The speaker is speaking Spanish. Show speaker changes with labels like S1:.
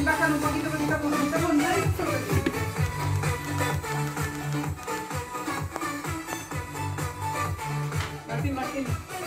S1: y bájalo un poquito porque estamos, estamos nada Martín, Martín.